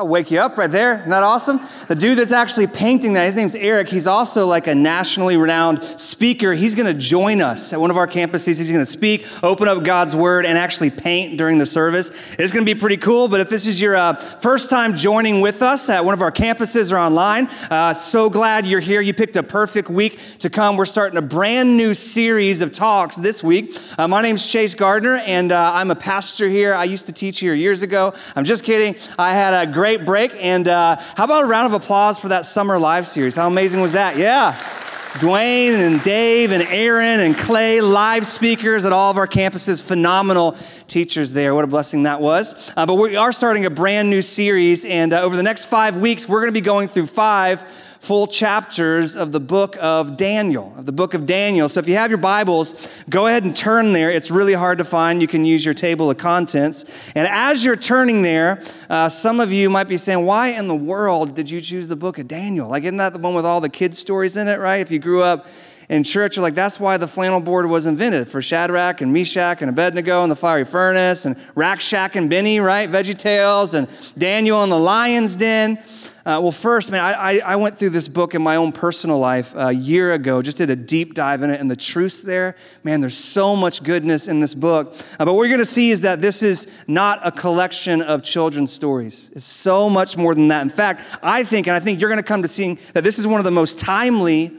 I'll wake you up right there. Isn't that awesome? The dude that's actually painting that, his name's Eric. He's also like a nationally renowned speaker. He's going to join us at one of our campuses. He's going to speak, open up God's word, and actually paint during the service. It's going to be pretty cool. But if this is your uh, first time joining with us at one of our campuses or online, uh, so glad you're here. You picked a perfect week to come. We're starting a brand new series of talks this week. Uh, my name's Chase Gardner, and uh, I'm a pastor here. I used to teach here years ago. I'm just kidding. I had a great break. And uh, how about a round of applause for that summer live series? How amazing was that? Yeah. Dwayne and Dave and Aaron and Clay, live speakers at all of our campuses, phenomenal teachers there. What a blessing that was. Uh, but we are starting a brand new series, and uh, over the next five weeks, we're going to be going through five full chapters of the book of Daniel, of the book of Daniel. So if you have your Bibles, go ahead and turn there. It's really hard to find. You can use your table of contents. And as you're turning there, uh, some of you might be saying, why in the world did you choose the book of Daniel? Like, isn't that the one with all the kids' stories in it, right? If you grew up in church you're like, that's why the flannel board was invented for Shadrach and Meshach and Abednego in the fiery furnace and Rack, Shack and Benny, right? Veggie Tales and Daniel in the lion's den. Uh, well, first, man, I, I, went through this book in my own personal life a year ago, just did a deep dive in it, and the truth there, man, there's so much goodness in this book. Uh, but what you're going to see is that this is not a collection of children's stories. It's so much more than that. In fact, I think, and I think you're going to come to seeing that this is one of the most timely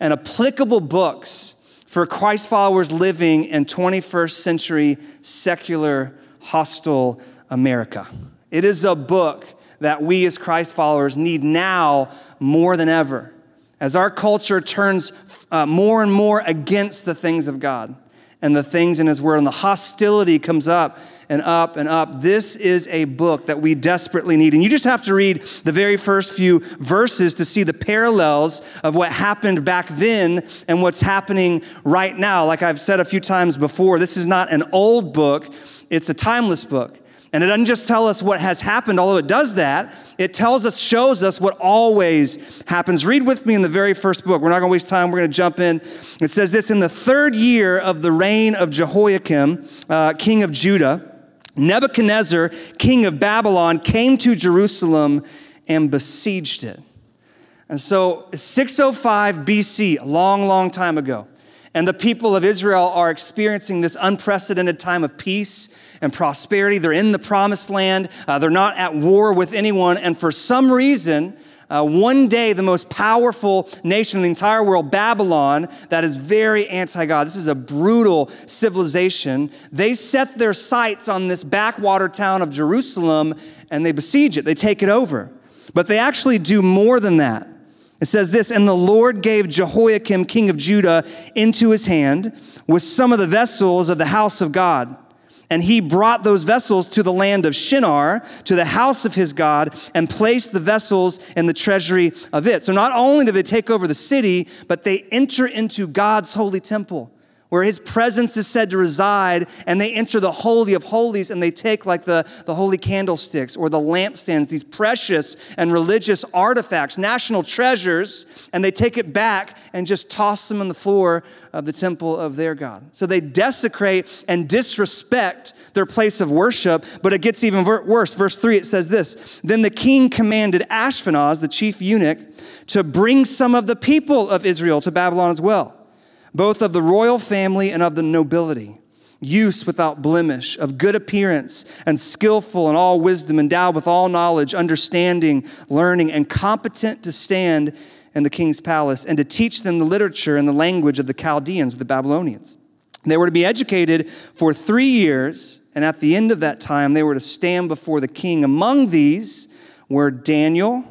and applicable books for Christ followers living in 21st century secular, hostile America. It is a book that we as Christ followers need now more than ever. As our culture turns uh, more and more against the things of God and the things in His Word, and the hostility comes up and up and up. This is a book that we desperately need. And you just have to read the very first few verses to see the parallels of what happened back then and what's happening right now. Like I've said a few times before, this is not an old book, it's a timeless book. And it doesn't just tell us what has happened, although it does that. It tells us, shows us what always happens. Read with me in the very first book. We're not going to waste time. We're going to jump in. It says this In the third year of the reign of Jehoiakim, uh, king of Judah, Nebuchadnezzar, king of Babylon, came to Jerusalem and besieged it. And so, 605 BC, a long, long time ago, and the people of Israel are experiencing this unprecedented time of peace and prosperity. They're in the promised land, uh, they're not at war with anyone, and for some reason, uh, one day, the most powerful nation in the entire world, Babylon, that is very anti God, this is a brutal civilization, they set their sights on this backwater town of Jerusalem and they besiege it, they take it over. But they actually do more than that. It says this, and the Lord gave Jehoiakim, king of Judah, into his hand with some of the vessels of the house of God. And he brought those vessels to the land of Shinar, to the house of his God, and placed the vessels in the treasury of it. So not only do they take over the city, but they enter into God's holy temple where his presence is said to reside, and they enter the Holy of Holies and they take like the, the holy candlesticks or the lampstands, these precious and religious artifacts, national treasures, and they take it back and just toss them on the floor of the temple of their God. So they desecrate and disrespect their place of worship, but it gets even worse. Verse 3, it says this Then the king commanded Ashpenaz, the chief eunuch, to bring some of the people of Israel to Babylon as well both of the royal family and of the nobility, use without blemish, of good appearance, and skillful in all wisdom, endowed with all knowledge, understanding, learning, and competent to stand in the king's palace, and to teach them the literature and the language of the Chaldeans, the Babylonians. They were to be educated for three years, and at the end of that time, they were to stand before the king. Among these were Daniel,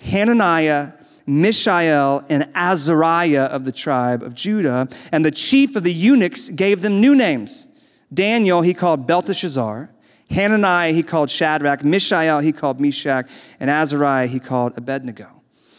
Hananiah, Mishael, and Azariah of the tribe of Judah. And the chief of the eunuchs gave them new names. Daniel he called Belteshazzar. Hananiah he called Shadrach. Mishael he called Meshach. And Azariah he called Abednego.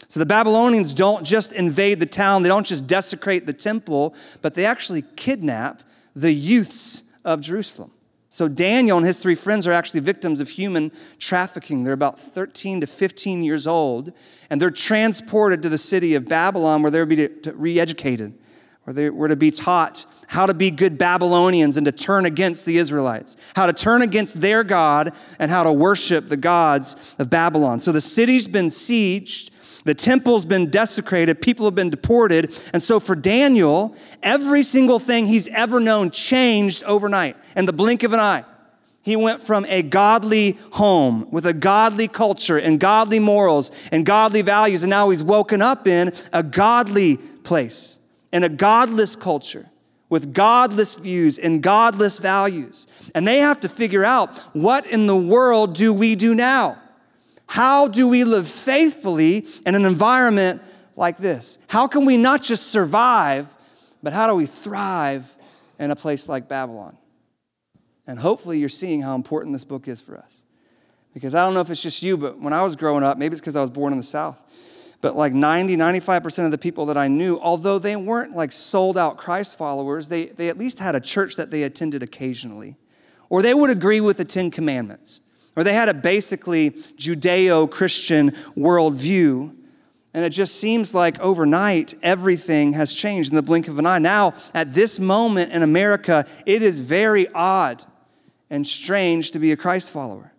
So the Babylonians don't just invade the town, they don't just desecrate the temple, but they actually kidnap the youths of Jerusalem. So Daniel and his three friends are actually victims of human trafficking. They're about 13 to 15 years old, and they're transported to the city of Babylon where they're to be re educated, where they were to be taught how to be good Babylonians and to turn against the Israelites, how to turn against their God and how to worship the gods of Babylon. So the city's been sieged. The temple's been desecrated, people have been deported. And so for Daniel, every single thing he's ever known changed overnight in the blink of an eye. He went from a godly home with a godly culture and godly morals and godly values, and now he's woken up in a godly place and a godless culture with godless views and godless values. And they have to figure out what in the world do we do now? How do we live faithfully in an environment like this? How can we not just survive, but how do we thrive in a place like Babylon? And hopefully, you're seeing how important this book is for us. Because I don't know if it's just you, but when I was growing up, maybe it's because I was born in the South, but like 90, 95% of the people that I knew, although they weren't like sold out Christ followers, they, they at least had a church that they attended occasionally. Or they would agree with the Ten Commandments. Or they had a basically Judeo Christian worldview. And it just seems like overnight, everything has changed in the blink of an eye. Now, at this moment in America, it is very odd and strange to be a Christ follower.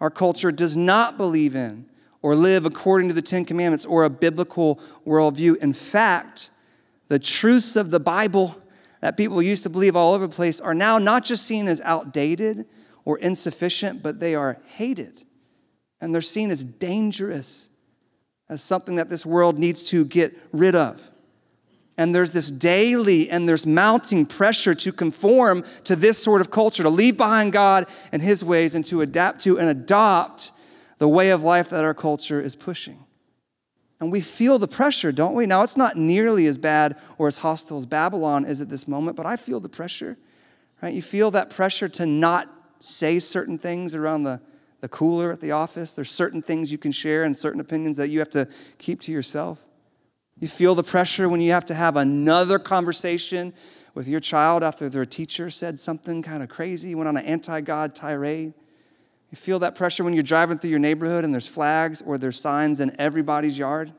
Our culture does not believe in or live according to the Ten Commandments or a biblical worldview. In fact, the truths of the Bible that people used to believe all over the place are now not just seen as outdated or insufficient, but they are hated. And they're seen as dangerous, as something that this world needs to get rid of. And there's this daily and there's mounting pressure to conform to this sort of culture, to leave behind God and His ways and to adapt to and adopt the way of life that our culture is pushing. And we feel the pressure, don't we? Now, it's not nearly as bad or as hostile as Babylon is at this moment, but I feel the pressure, right? You feel that pressure to not say certain things around the, the cooler at the office. There's certain things you can share and certain opinions that you have to keep to yourself. You feel the pressure when you have to have another conversation with your child after their teacher said something kind of crazy, went on an anti God tirade. You feel that pressure when you're driving through your neighborhood and there's flags or there's signs in everybody's yard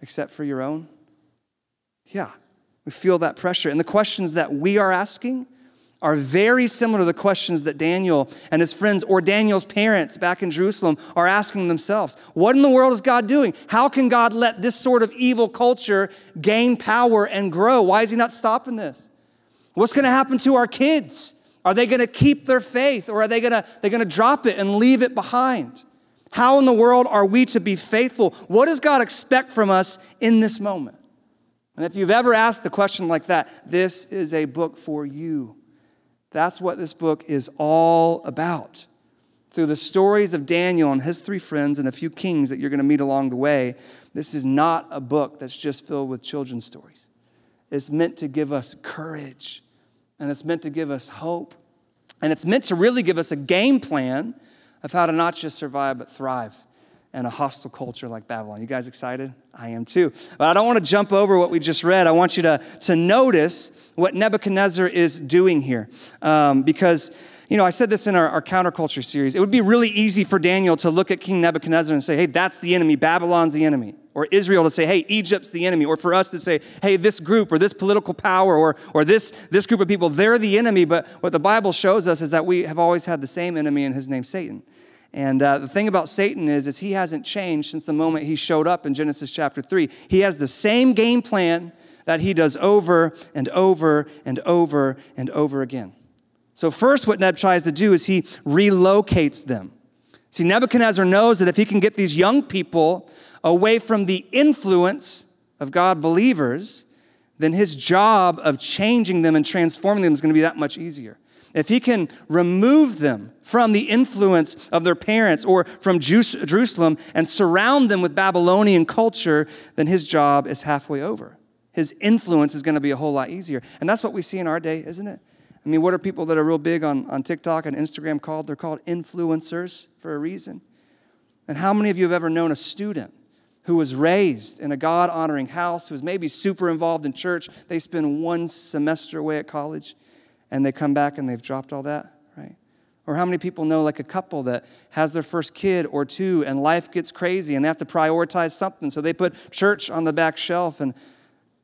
except for your own? Yeah, we feel that pressure. And the questions that we are asking are very similar to the questions that Daniel and his friends or Daniel's parents back in Jerusalem are asking themselves. What in the world is God doing? How can God let this sort of evil culture gain power and grow? Why is he not stopping this? What's going to happen to our kids? Are they going to keep their faith or are they going to they going to drop it and leave it behind? How in the world are we to be faithful? What does God expect from us in this moment? And if you've ever asked a question like that, this is a book for you. That's what this book is all about. Through the stories of Daniel and his three friends and a few kings that you're going to meet along the way, this is not a book that's just filled with children's stories. It's meant to give us courage, and it's meant to give us hope, and it's meant to really give us a game plan of how to not just survive, but thrive in a hostile culture like Babylon. You guys excited? I am too. But I don't want to jump over what we just read. I want you to, to notice what Nebuchadnezzar is doing here. Um, because, you know, I said this in our, our counterculture series. It would be really easy for Daniel to look at King Nebuchadnezzar and say, hey, that's the enemy. Babylon's the enemy. Or Israel to say, hey, Egypt's the enemy. Or for us to say, hey, this group or this political power or, or this, this group of people, they're the enemy. But what the Bible shows us is that we have always had the same enemy, and his name's Satan. And uh, the thing about Satan is, is he hasn't changed since the moment he showed up in Genesis chapter 3. He has the same game plan that he does over and over and over and over again. So, first, what Neb tries to do is he relocates them. See, Nebuchadnezzar knows that if he can get these young people away from the influence of God believers, then his job of changing them and transforming them is going to be that much easier. If he can remove them from the influence of their parents or from Jerusalem and surround them with Babylonian culture, then his job is halfway over. His influence is going to be a whole lot easier. And that's what we see in our day, isn't it? I mean, what are people that are real big on, on TikTok and Instagram called? They're called influencers for a reason. And how many of you have ever known a student who was raised in a God honoring house, who was maybe super involved in church? They spend one semester away at college and they come back and they've dropped all that, right? Or how many people know like a couple that has their first kid or two and life gets crazy and they have to prioritize something. So they put church on the back shelf and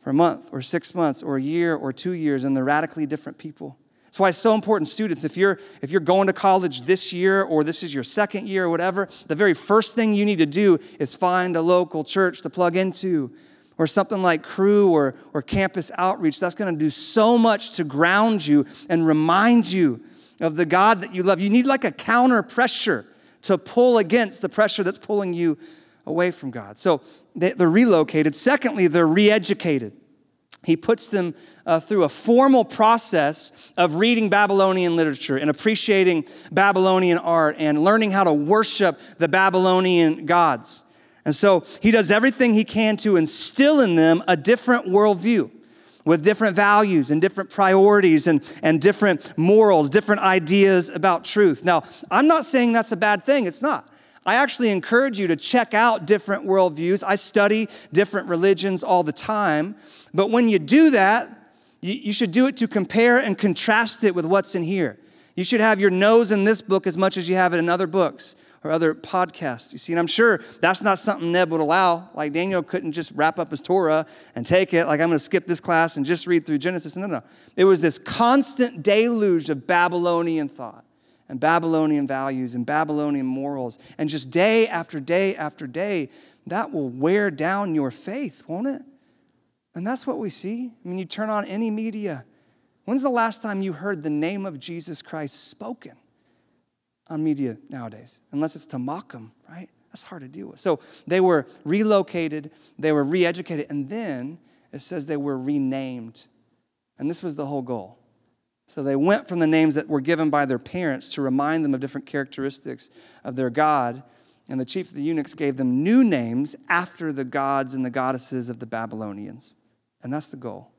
for a month or six months or a year or two years, and they're radically different people. That's why it's so important, students. If you're if you're going to college this year or this is your second year or whatever, the very first thing you need to do is find a local church to plug into or something like Cru or, or campus outreach. That's going to do so much to ground you and remind you of the God that you love. You need like a counter pressure to pull against the pressure that's pulling you away from God. So they're relocated. Secondly, they're re educated. He puts them uh, through a formal process of reading Babylonian literature and appreciating Babylonian art and learning how to worship the Babylonian gods. And so he does everything he can to instill in them a different worldview with different values and different priorities and, and different morals, different ideas about truth. Now, I'm not saying that's a bad thing, it's not. I actually encourage you to check out different worldviews. I study different religions all the time. But when you do that, you, you should do it to compare and contrast it with what's in here. You should have your nose in this book as much as you have it in other books or other podcasts. You see, and I'm sure that's not something Neb would allow. Like Daniel couldn't just wrap up his Torah and take it, like I'm going to skip this class and just read through Genesis. No, no. It was this constant deluge of Babylonian thought and Babylonian values and Babylonian morals. And just day after day after day, that will wear down your faith, won't it? And that's what we see. I mean, you turn on any media. When's the last time you heard the name of Jesus Christ spoken on media nowadays? Unless it's to mock them, right? That's hard to deal with. So they were relocated, they were re educated, and then it says they were renamed. And this was the whole goal. So they went from the names that were given by their parents to remind them of different characteristics of their God. And the chief of the eunuchs gave them new names after the gods and the goddesses of the Babylonians. And that's the goal.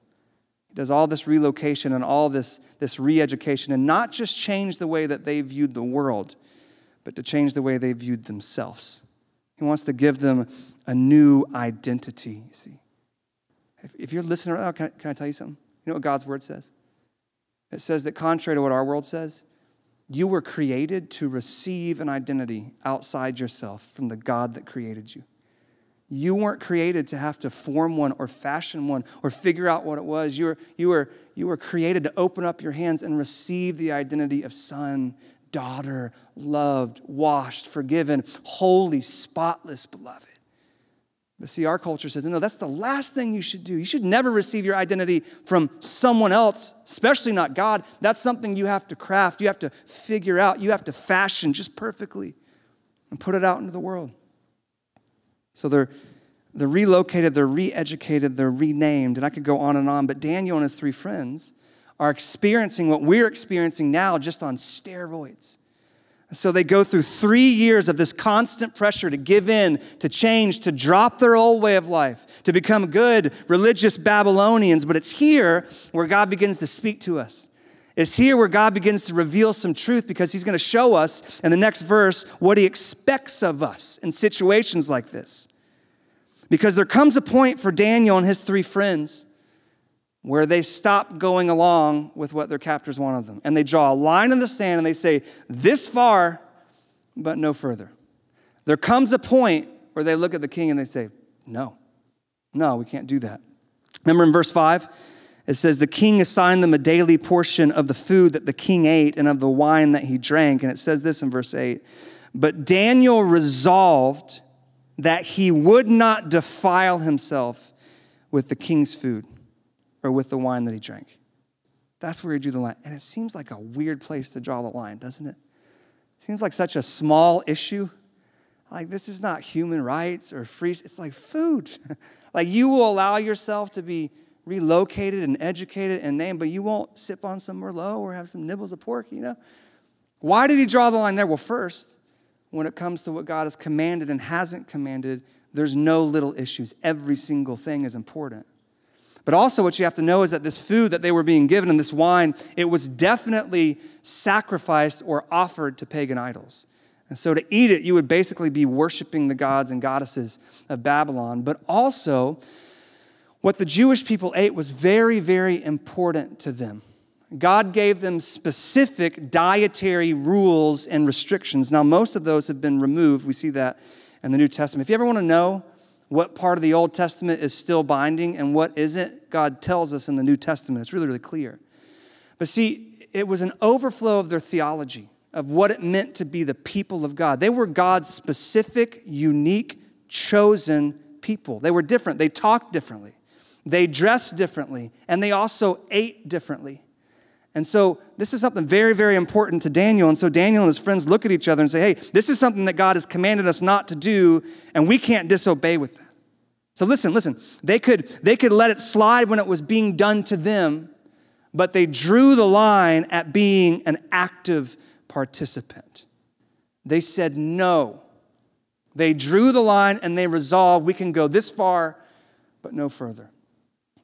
Does all this relocation and all this, this re education, and not just change the way that they viewed the world, but to change the way they viewed themselves. He wants to give them a new identity, you see. If, if you're listening right now, can I, can I tell you something? You know what God's word says? It says that contrary to what our world says, you were created to receive an identity outside yourself from the God that created you. You weren't created to have to form one or fashion one or figure out what it was. You were, you were, you were created to open up your hands and receive the identity of son, daughter, loved, washed, forgiven, holy, spotless, beloved. But see, our culture says, no, that's the last thing you should do. You should never receive your identity from someone else, especially not God. That's something you have to craft, you have to figure out, you have to fashion just perfectly and put it out into the world. So they're, they're relocated, they're re educated, they're renamed. And I could go on and on, but Daniel and his three friends are experiencing what we're experiencing now just on steroids. So they go through three years of this constant pressure to give in, to change, to drop their old way of life, to become good, religious Babylonians. But it's here where God begins to speak to us. It's here where God begins to reveal some truth because He's going to show us in the next verse what He expects of us in situations like this. Because there comes a point for Daniel and his three friends where they stop going along with what their captors want of them. And they draw a line in the sand and they say, This far, but no further. There comes a point where they look at the king and they say, No, no, we can't do that. Remember in verse 5? It says, The king assigned them a daily portion of the food that the king ate and of the wine that he drank. And it says this in verse 8 But Daniel resolved that he would not defile himself with the king's food or with the wine that he drank. That's where he drew the line. And it seems like a weird place to draw the line, doesn't it? Seems like such a small issue. Like, this is not human rights or free, it's like food. like, you will allow yourself to be relocated and educated and named, but you won't sip on some Merlot or have some nibbles of pork, you know? Why did he draw the line there? Well, first, when it comes to what God has commanded and hasn't commanded, there's no little issues. Every single thing is important. But also, what you have to know is that this food that they were being given and this wine, it was definitely sacrificed or offered to pagan idols. And so to eat it, you would basically be worshiping the gods and goddesses of Babylon. But also, what the Jewish people ate was very, very important to them. God gave them specific dietary rules and restrictions. Now, most of those have been removed. We see that in the New Testament. If you ever want to know what part of the Old Testament is still binding and what isn't, God tells us in the New Testament. It's really, really clear. But see, it was an overflow of their theology of what it meant to be the people of God. They were God's specific, unique, chosen people. They were different. They talked differently, they dressed differently, and they also ate differently. And so, this is something very, very important to Daniel. And so, Daniel and his friends look at each other and say, Hey, this is something that God has commanded us not to do, and we can't disobey with that. So, listen, listen. They could, they could let it slide when it was being done to them, but they drew the line at being an active participant. They said no. They drew the line and they resolved we can go this far, but no further.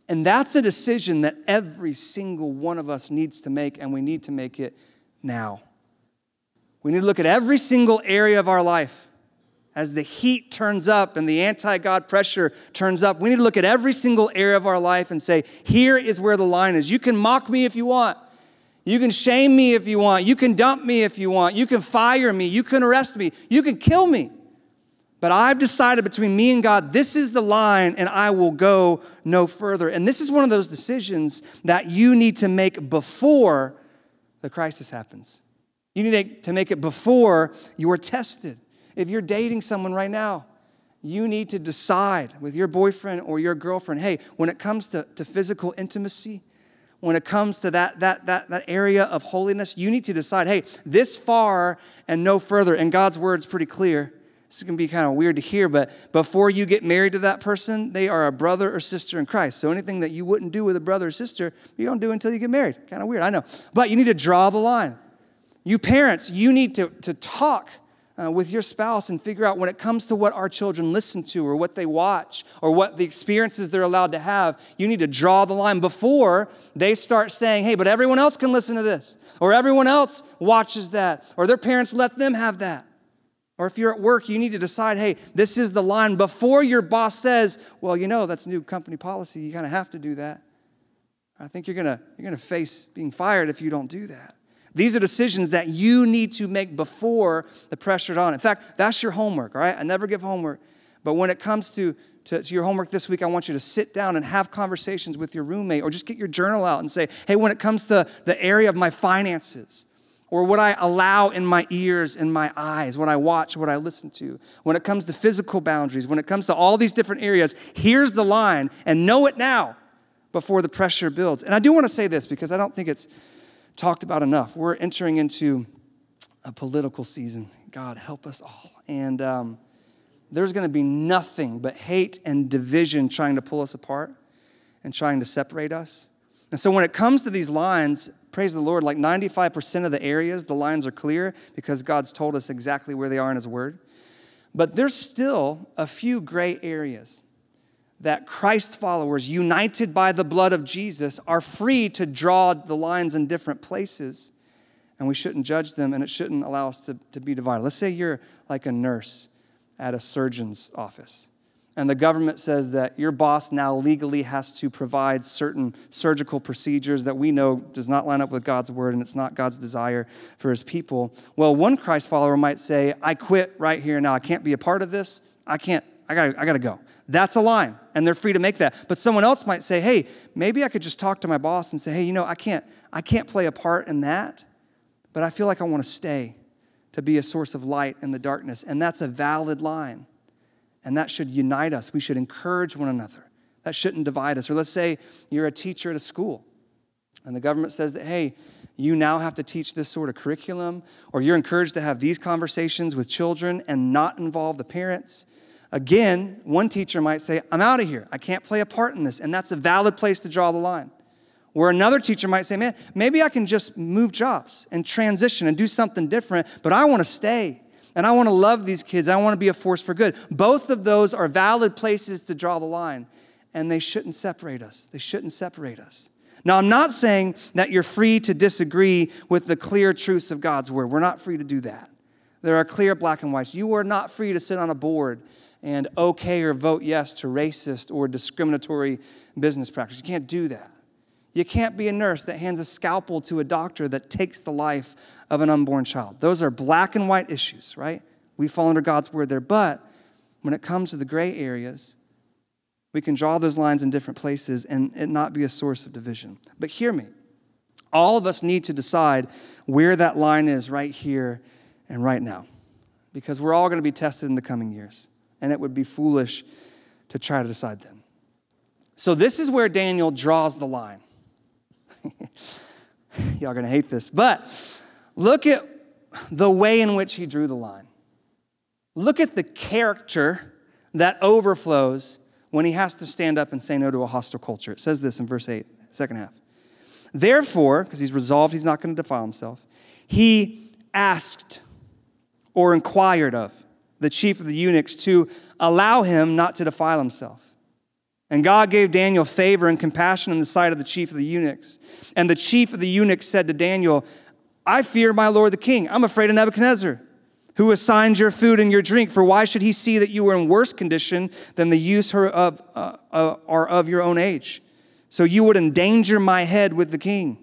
And that's a decision that every single one of us needs to make, and we need to make it now. We need to look at every single area of our life. As the heat turns up and the anti God pressure turns up, we need to look at every single area of our life and say, here is where the line is. You can mock me if you want. You can shame me if you want. You can dump me if you want. You can fire me. You can arrest me. You can kill me. But I've decided between me and God, this is the line, and I will go no further. And this is one of those decisions that you need to make before the crisis happens. You need to make it before you are tested. If you're dating someone right now, you need to decide with your boyfriend or your girlfriend hey, when it comes to, to physical intimacy, when it comes to that, that, that, that area of holiness, you need to decide, hey, this far and no further. And God's word's pretty clear. This is going to be kind of weird to hear, but before you get married to that person, they are a brother or sister in Christ. So anything that you wouldn't do with a brother or sister, you don't do until you get married. Kind of weird, I know. But you need to draw the line. You parents, you need to, to talk uh, with your spouse and figure out when it comes to what our children listen to or what they watch or what the experiences they're allowed to have, you need to draw the line before they start saying, hey, but everyone else can listen to this, or everyone else watches that, or their parents let them have that. Or if you're at work, you need to decide, hey, this is the line before your boss says, well, you know, that's new company policy. You kind of have to do that. I think you're going to you're going to face being fired if you don't do that. These are decisions that you need to make before the pressure's on. In fact, that's your homework, all right? I never give homework. But when it comes to, to, to, your homework this week, I want you to sit down and have conversations with your roommate or just get your journal out and say, hey, when it comes to the area of my finances, or what I allow in my ears and my eyes, what I watch, what I listen to. When it comes to physical boundaries, when it comes to all these different areas, here's the line and know it now before the pressure builds. And I do want to say this because I don't think it's talked about enough. We're entering into a political season. God, help us all. And um, there's going to be nothing but hate and division trying to pull us apart and trying to separate us. And so when it comes to these lines, praise the Lord, like 95% of the areas, the lines are clear because God's told us exactly where they are in His Word. But there's still a few gray areas that Christ followers, united by the blood of Jesus, are free to draw the lines in different places, and we shouldn't judge them, and it shouldn't allow us to, to be divided. Let's say you're like a nurse at a surgeon's office, and the government says that your boss now legally has to provide certain surgical procedures that we know does not line up with God's word and it's not God's desire for his people. Well, one Christ follower might say, I quit right here now. I can't be a part of this. I can't, I gotta, I gotta go. That's a line, and they're free to make that. But someone else might say, hey, maybe I could just talk to my boss and say, hey, you know, I can't, I can't play a part in that, but I feel like I want to stay to be a source of light in the darkness. And that's a valid line. And that should unite us. We should encourage one another. That shouldn't divide us. Or let's say you're a teacher at a school, and the government says that, hey, you now have to teach this sort of curriculum, or you're encouraged to have these conversations with children and not involve the parents. Again, one teacher might say, I'm out of here. I can't play a part in this. And that's a valid place to draw the line. Where another teacher might say, man, maybe I can just move jobs and transition and do something different, but I want to stay. And I want to love these kids. I want to be a force for good. Both of those are valid places to draw the line, and they shouldn't separate us. They shouldn't separate us. Now, I'm not saying that you're free to disagree with the clear truths of God's word. We're not free to do that. There are clear black and whites. You are not free to sit on a board and okay or vote yes to racist or discriminatory business practice. You can't do that. You can't be a nurse that hands a scalpel to a doctor that takes the life of an unborn child. Those are black and white issues, right? We fall under God's word there. But when it comes to the gray areas, We can draw those lines in different places and it not be a source of division. But hear me. All of us need to decide where that line is right here and right now. Because we're all going to be tested in the coming years. And it would be foolish to try to decide then. So, this is where Daniel draws the line. Y'all going to hate this. But look at the way in which he drew the line. Look at the character that overflows when he has to stand up and say no to a hostile culture. It says this in verse 8, second half. Therefore, because he's resolved he's not going to defile himself, he asked or inquired of the chief of the eunuchs to allow him not to defile himself. And God gave Daniel favor and compassion in the sight of the chief of the eunuchs. And the chief of the eunuchs said to Daniel, I fear my lord the king. I'm afraid of Nebuchadnezzar who assigned your food and your drink? For why should he see that you are in worse condition than the youths of, uh, uh, are of your own age? So you would endanger my head with the king.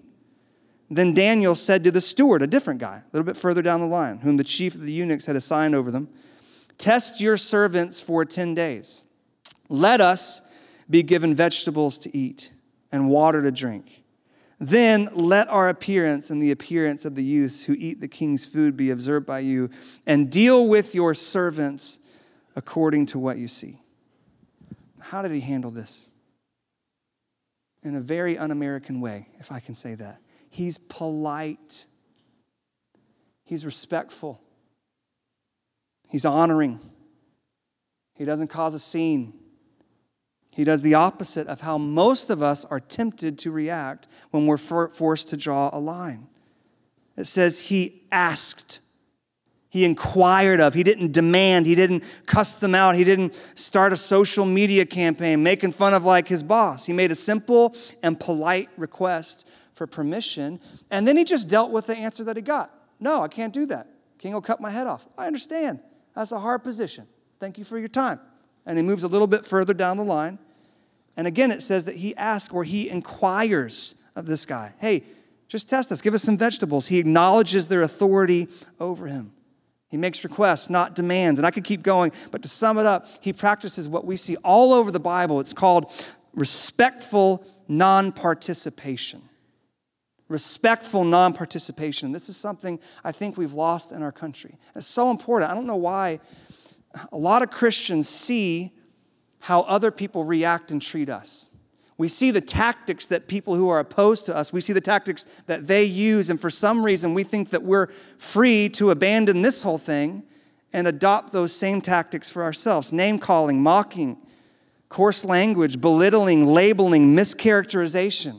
Then Daniel said to the steward, a different guy, a little bit further down the line, whom the chief of the eunuchs had assigned over them Test your servants for 10 days. Let us be given vegetables to eat and water to drink then let our appearance and the appearance of the youths who eat the king's food be observed by you, and deal with your servants according to what you see. How did he handle this? In a very un American way, if I can say that. He's polite, he's respectful, he's honoring, he doesn't cause a scene. He does the opposite of how most of us are tempted to react when we're for- forced to draw a line. It says he asked, he inquired of, he didn't demand, he didn't cuss them out, he didn't start a social media campaign making fun of like his boss. He made a simple and polite request for permission, and then he just dealt with the answer that he got. No, I can't do that. King will cut my head off. I understand. That's a hard position. Thank you for your time. And he moves a little bit further down the line. And again, it says that he asks or he inquires of this guy hey, just test us, give us some vegetables. He acknowledges their authority over him. He makes requests, not demands. And I could keep going, but to sum it up, he practices what we see all over the Bible. It's called respectful non participation. Respectful non participation. This is something I think we've lost in our country. It's so important. I don't know why a lot of Christians see how other people react and treat us. We see the tactics that people who are opposed to us, we see the tactics that they use, and for some reason we think that we're free to abandon this whole thing and adopt those same tactics for ourselves name calling, mocking, coarse language, belittling, labeling, mischaracterization.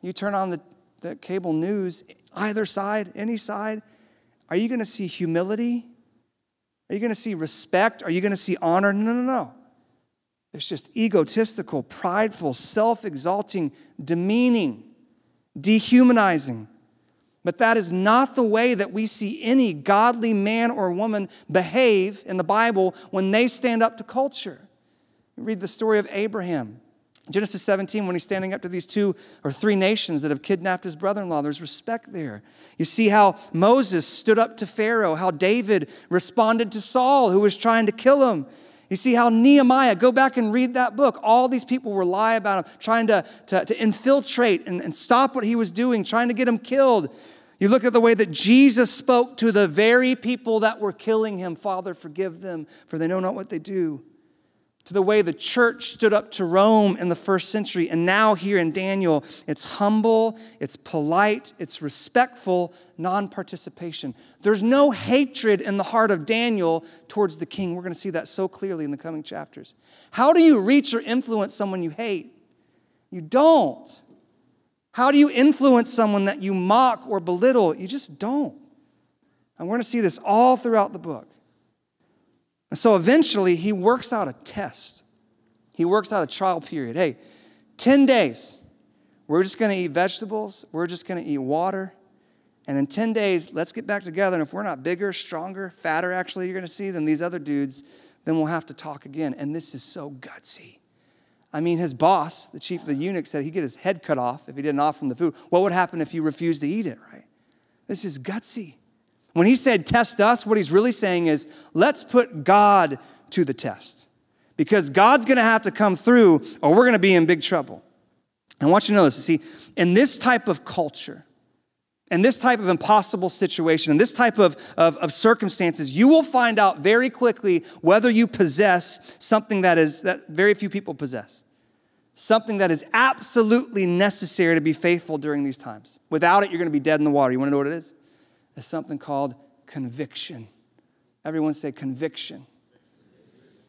You turn on the, the cable news, either side, any side, are you going to see humility? Are you going to see respect? Are you going to see honor? No, no, no. It's just egotistical, prideful, self exalting, demeaning, dehumanizing. But that is not the way that we see any godly man or woman behave in the Bible when they stand up to culture. Read the story of Abraham. Genesis 17, when he's standing up to these two or three nations that have kidnapped his brother in law, there's respect there. You see how Moses stood up to Pharaoh, how David responded to Saul, who was trying to kill him. You see how Nehemiah, go back and read that book. All these people were lie about him, trying to, to, to infiltrate and, and stop what he was doing, trying to get him killed. You look at the way that Jesus spoke to the very people that were killing him Father, forgive them, for they know not what they do to the way the church stood up to Rome in the first century. And now, here in Daniel, it's humble, it's polite, it's respectful non participation. There's no hatred in the heart of Daniel towards the king. We're going to see that so clearly in the coming chapters. How do you reach or influence someone you hate? You don't. How do you influence someone that you mock or belittle? You just don't. And we're going to see this all throughout the book. And so eventually he works out a test. He works out a trial period. Hey, 10 days, we're just going to eat vegetables, we're just going to eat water. And in 10 days, let's get back together. And if we're not bigger, stronger, fatter, actually, you're going to see than these other dudes, then we'll have to talk again. And this is so gutsy. I mean, his boss, the chief of the eunuch, said he'd get his head cut off if he didn't offer him the food. What would happen if you refused to eat it, right? This is gutsy. When he said test us, what he's really saying is let's put God to the test. because God's going to have to come through or we're going to be in big trouble. I want you to this. See, in this type of culture, in this type of impossible situation, in this type of, of, of, circumstances, you will find out very quickly whether you possess something that is that very few people possess. Something that is absolutely necessary to be faithful during these times. Without it, you're going to be dead in the water. You want to know what it is? It's something called conviction. Everyone say conviction.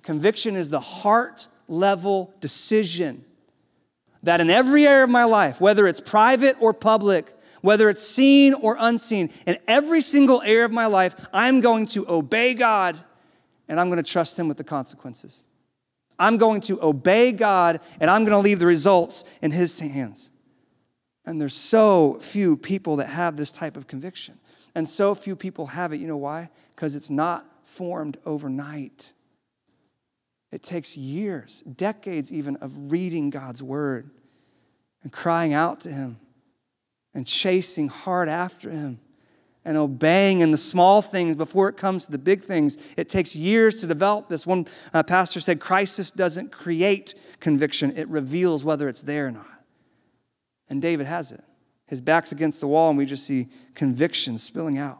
Conviction is the heart level decision that in every area of my life, whether it's private or public, whether it's seen or unseen, in every single area of my life, I'm going to obey God and I'm going to trust Him with the consequences. I'm going to obey God and I'm going to leave the results in His hands. And there's so few people that have this type of conviction. And so few people have it. You know why? Because it's not formed overnight. It takes years, decades even, of reading God's word and crying out to Him and chasing hard after Him and obeying in the small things before it comes to the big things. It takes years to develop this. One uh, pastor said, Crisis doesn't create conviction, it reveals whether it's there or not. And David has it. His back's against the wall, and we just see conviction spilling out.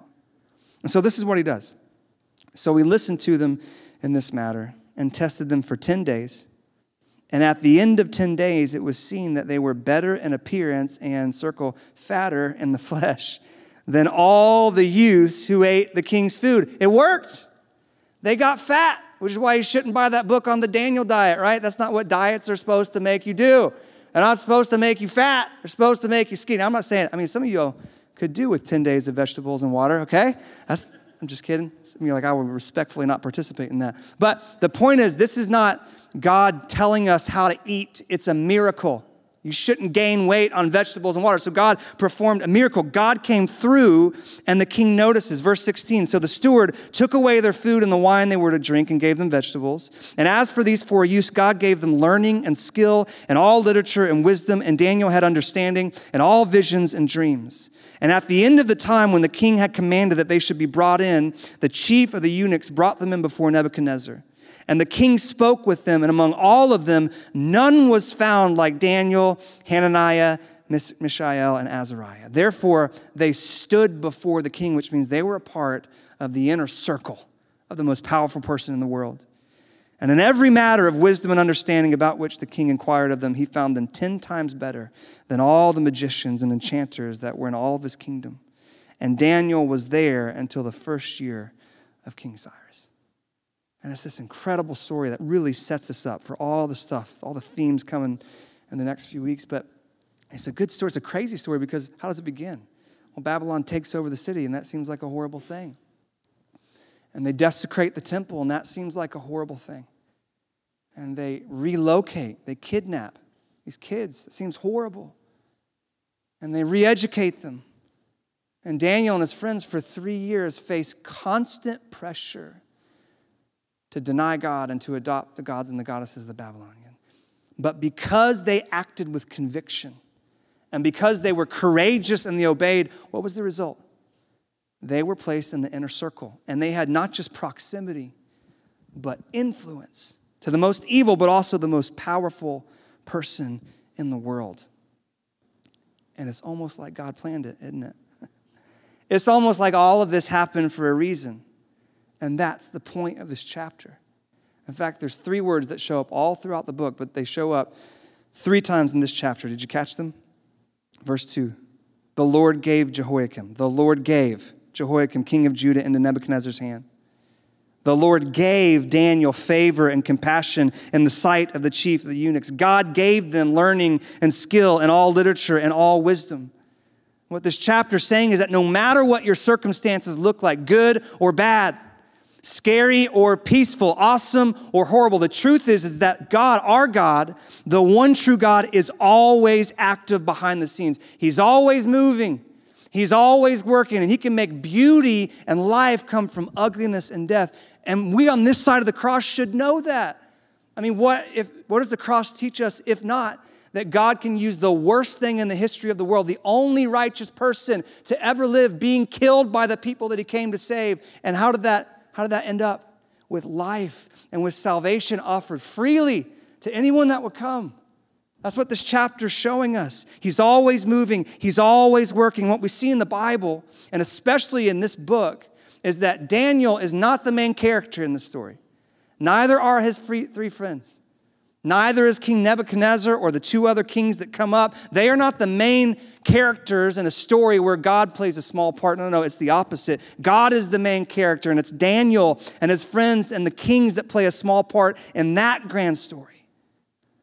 And so this is what he does. So we listened to them in this matter and tested them for 10 days. And at the end of 10 days, it was seen that they were better in appearance and, circle, fatter in the flesh than all the youths who ate the king's food. It worked. They got fat, which is why you shouldn't buy that book on the Daniel diet, right? That's not what diets are supposed to make you do. They're not supposed to make you fat, they're supposed to make you skinny. I'm not saying, I mean, some of you could do with 10 days of vegetables and water, okay? That's I'm just kidding. You're like, I would respectfully not participate in that. But the point is, this is not God telling us how to eat, it's a miracle. You shouldn't gain weight on vegetables and water. So God performed a miracle. God came through, and the king notices. Verse 16 So the steward took away their food and the wine they were to drink and gave them vegetables. And as for these four youths, God gave them learning and skill and all literature and wisdom. And Daniel had understanding and all visions and dreams. And at the end of the time, when the king had commanded that they should be brought in, the chief of the eunuchs brought them in before Nebuchadnezzar. And the king spoke with them, and among all of them, none was found like Daniel, Hananiah, Mishael, and Azariah. Therefore, they stood before the king, which means they were a part of the inner circle of the most powerful person in the world. And in every matter of wisdom and understanding about which the king inquired of them, he found them ten times better than all the magicians and enchanters that were in all of his kingdom. And Daniel was there until the first year of King Cyrus. And it's this incredible story that really sets us up for all the stuff, all the themes coming in the next few weeks. But it's a good story. It's a crazy story because how does it begin? Well, Babylon takes over the city, and that seems like a horrible thing. And they desecrate the temple, and that seems like a horrible thing and they relocate, they kidnap these kids. It seems horrible. And they re educate them. And Daniel and his friends for three years face constant pressure to deny God and to adopt the gods and the goddesses of the Babylonian. But because they acted with conviction and because they were courageous and they obeyed, what was the result? They were placed in the inner circle and they had not just proximity, but influence to the most evil, but also the most powerful person in the world. And it's almost like God planned it, isn't it? It's almost like all of this happened for a reason. And that's the point of this chapter. In fact, there's three words that show up all throughout the book, but they show up three times in this chapter. Did you catch them? Verse 2 The Lord gave Jehoiakim, the Lord gave Jehoiakim, king of Judah, into Nebuchadnezzar's hand. The Lord gave Daniel favor and compassion in the sight of the chief of the eunuchs. God gave them learning and skill and all literature and all wisdom. What this chapter is saying is that no matter what your circumstances look like, good or bad, scary or peaceful, awesome or horrible, the truth is, is that God, our God, the one true God, is always active behind the scenes. He's always moving. He's always working, and He can make beauty and life come from ugliness and death. And we on this side of the cross should know that. I mean, what, if, what does the cross teach us if not that God can use the worst thing in the history of the world, the only righteous person to ever live, being killed by the people that he came to save? And how did that, how did that end up? with life and with salvation offered freely to anyone that would come. That's what this chapter is showing us. He's always moving, he's always working. What we see in the Bible, and especially in this book, is that Daniel is not the main character in the story. Neither are his three friends. Neither is King Nebuchadnezzar or the two other kings that come up. They are not the main characters in a story where God plays a small part. No, no, it's the opposite. God is the main character, and it's Daniel and his friends and the kings that play a small part in that grand story.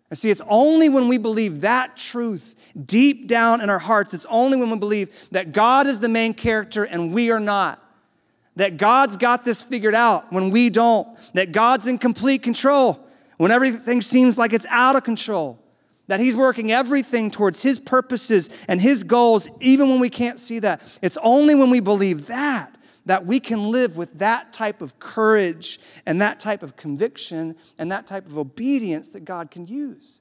And see, it's only when we believe that truth deep down in our hearts, it's only when we believe that God is the main character and we are not. That God's got this figured out when we don't. That God's in complete control when everything seems like it's out of control, that He's working everything towards His purposes and His goals, even when we can't see that. It's only when we believe that that we can live with that type of courage and that type of conviction and that type of obedience that God can use.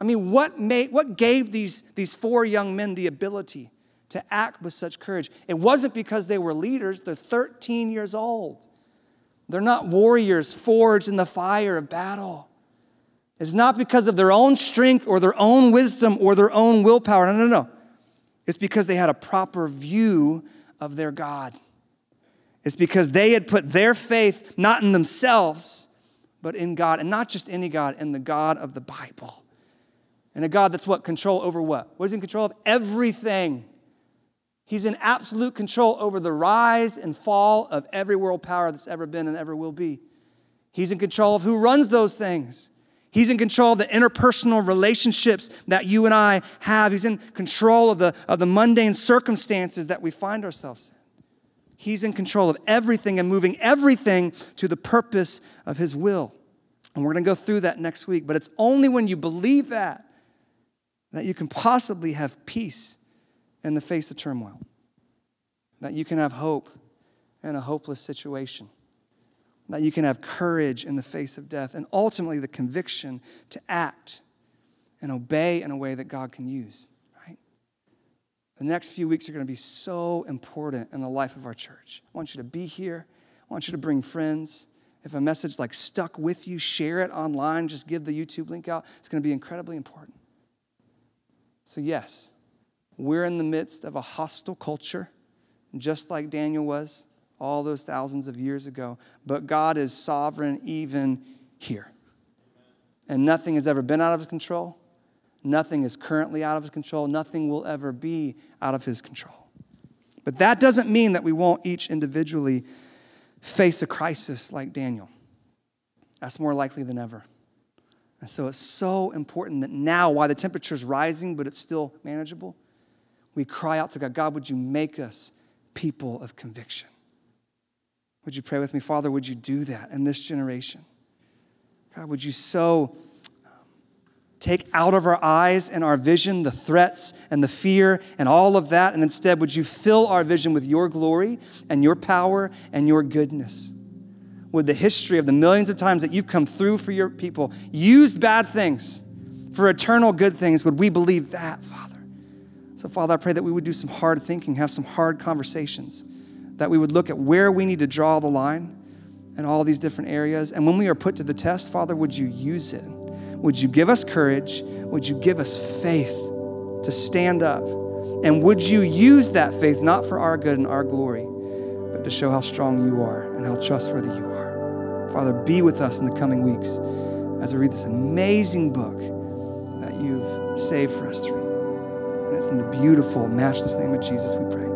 I mean, what, made, what gave these, these four young men the ability to act with such courage? It wasn't because they were leaders, they're 13 years old. They're not warriors forged in the fire of battle. It's not because of their own strength or their own wisdom or their own willpower. No, no, no. It's because they had a proper view of their God. It's because they had put their faith not in themselves, but in God, and not just any God, in the God of the Bible. And a God that's what? Control over what? What is in control of? Everything. He's in absolute control over the rise and fall of every world power that's ever been and ever will be. He's in control of who runs those things. He's in control of the interpersonal relationships that you and I have. He's in control of the, of the mundane circumstances that we find ourselves in. He's in control of everything and moving everything to the purpose of His will. And we're going to go through that next week. But it's only when you believe that that you can possibly have peace in the face of turmoil, that you can have hope in a hopeless situation, that you can have courage in the face of death, and ultimately the conviction to act and obey in a way that God can use, right? The next few weeks are going to be so important in the life of our church. I want you to be here, I want you to bring friends. If a message like stuck with you, share it online, just give the YouTube link out. It's going to be incredibly important. So, yes, we're in the midst of a hostile culture, just like Daniel was all those thousands of years ago. But God is sovereign even here. And nothing has ever been out of his control. Nothing is currently out of his control. Nothing will ever be out of his control. But that doesn't mean that we won't each individually face a crisis like Daniel. That's more likely than ever. And so it's so important that now, while the temperature is rising, but it's still manageable, we cry out to God God, would you make us people of conviction? Would you pray with me, Father? Would you do that in this generation? God, would you so um, take out of our eyes and our vision the threats and the fear and all of that, and instead, would you fill our vision with your glory and your power and your goodness? Would the history of the millions of times that you've come through for your people, used bad things for eternal good things, would we believe that, Father? So, Father, I pray that we would do some hard thinking, have some hard conversations, that we would look at where we need to draw the line in all these different areas. And when we are put to the test, Father, would you use it? Would you give us courage? Would you give us faith to stand up? And would you use that faith not for our good and our glory, but to show how strong you are and how trustworthy you are? Father, be with us in the coming weeks as we read this amazing book that you've saved for us to in the beautiful, matchless name of Jesus we pray.